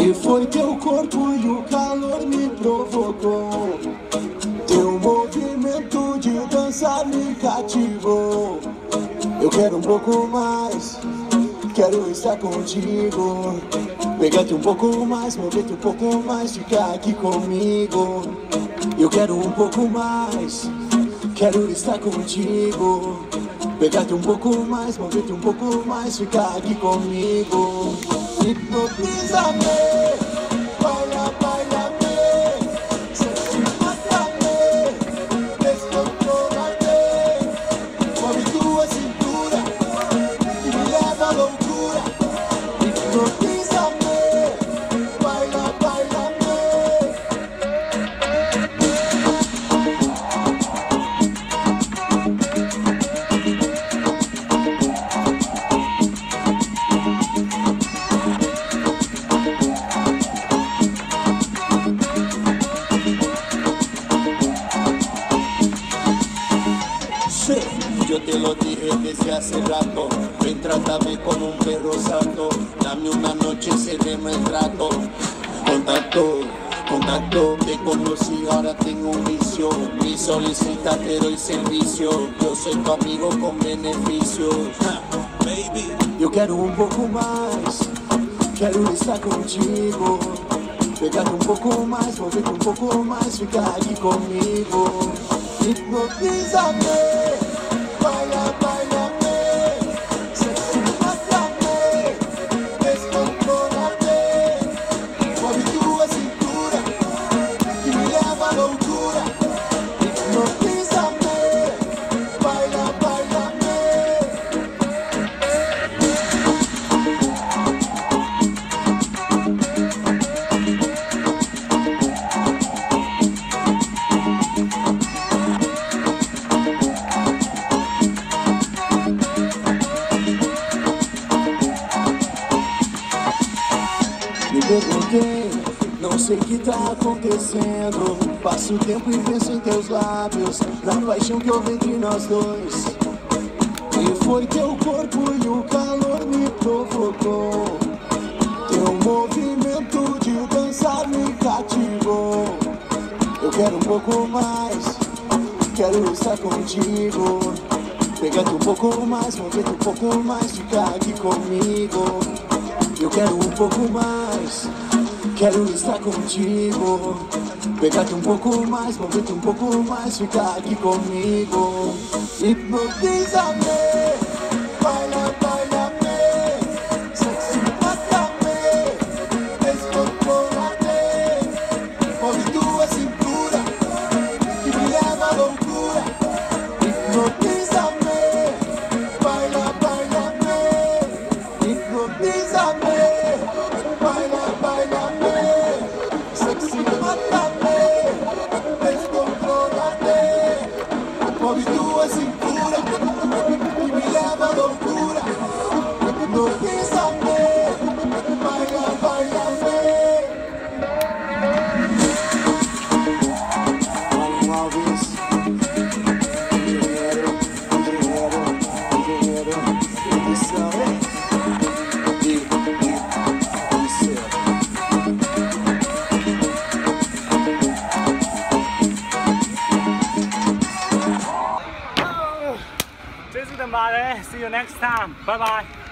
E foi teu corpo e o calor me provocou. Teu movimento de dança me cativou. Eu quero um pouco mais, quero estar contigo. Pegar-te um pouco mais, mover-te um pouco mais, ficar aqui comigo. Eu quero um pouco mais, quero estar contigo. Pegar-te um pouco mais, mover-te um pouco mais, ficar aqui comigo. Hipnotiza-me, yo te lo dije desde hace rato. Ven, trátame como un perro santo. Dame una noche, seremos el rato. Contacto, contacto. Te conocí, ahora tengo un vicio. Mi solicita, te doy servicio. Yo soy tu amigo con beneficios. Baby, yo quiero un poco más. Quero estar contigo. Pegar um pouco mais, mover um pouco mais, ficar aqui comigo. Hipnotiza-me, Perguntei, não sei o que tá acontecendo. Passo o tempo e penso em teus lábios, na paixão que houve entre nós dois. E foi teu corpo e o calor me provocou. Teu movimento de dançar me cativou. Eu quero um pouco mais, quero estar contigo. Pegar-te um pouco mais, mover-te um pouco mais, ficar aqui comigo. Quero um pouco mais, quero estar contigo. Pegar-te um pouco mais, mover-te um pouco mais, ficar aqui comigo. Hipnotiza-me, baila, baila-me, sexy, mata-me, descontrola-me. Move tua cintura e me leva à loucura. Hipnotiza-me, baila, baila-me. Hipnotiza-me, about. See you next time. Bye-bye.